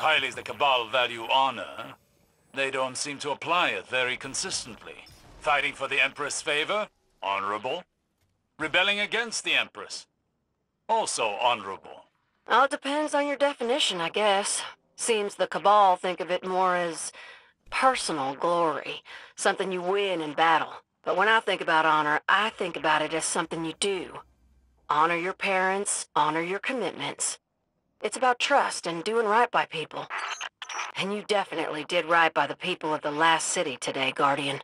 highly as the Cabal value honor, they don't seem to apply it very consistently. Fighting for the Empress' favor? Honorable. Rebelling against the Empress? Also honorable. All depends on your definition, I guess. Seems the Cabal think of it more as personal glory, something you win in battle. But when I think about honor, I think about it as something you do. Honor your parents, honor your commitments. It's about trust and doing right by people. And you definitely did right by the people of the last city today, Guardian.